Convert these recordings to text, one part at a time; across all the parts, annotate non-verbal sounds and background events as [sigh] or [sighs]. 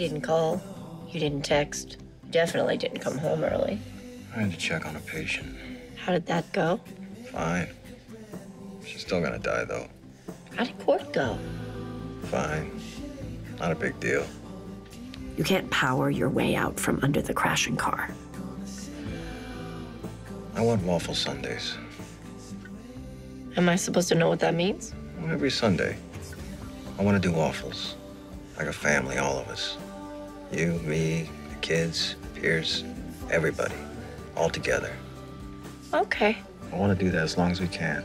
You didn't call. You didn't text. You definitely didn't come home early. I had to check on a patient. How did that go? Fine. She's still gonna die, though. How did court go? Fine. Not a big deal. You can't power your way out from under the crashing car. I want waffle Sundays. Am I supposed to know what that means? Every Sunday. I want to do waffles. Like a family, all of us. You, me, the kids, Pierce, everybody. All together. Okay. I want to do that as long as we can.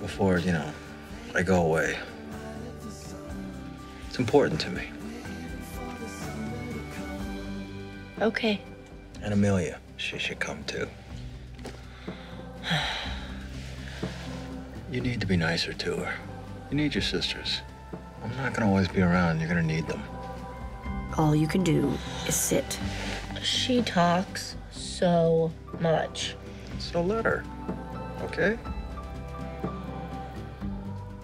Before, you know, I go away. It's important to me. Okay. And Amelia, she should come too. [sighs] you need to be nicer to her. You need your sisters. I'm not gonna always be around. You're gonna need them. All you can do is sit. She talks so much. So let her. Okay?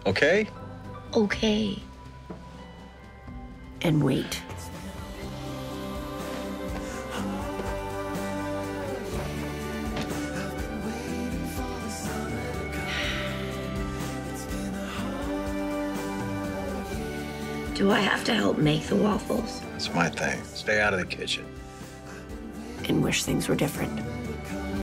Okay? Okay. And wait. Do I have to help make the waffles? It's my thing. Stay out of the kitchen. And wish things were different.